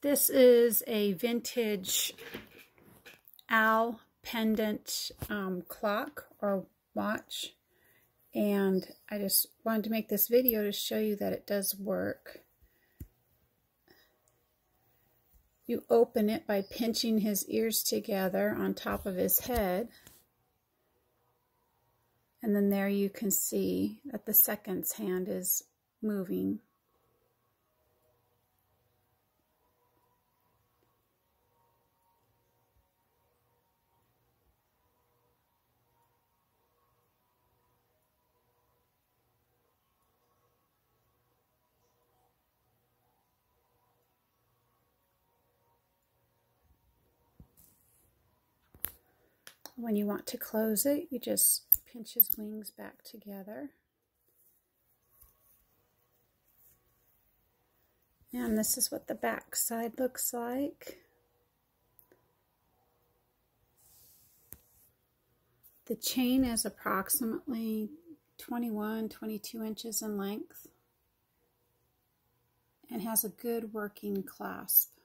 This is a vintage owl pendant um, clock or watch. And I just wanted to make this video to show you that it does work. You open it by pinching his ears together on top of his head. And then there you can see that the seconds hand is moving. When you want to close it, you just pinch his wings back together. And this is what the back side looks like. The chain is approximately 21, 22 inches in length and has a good working clasp.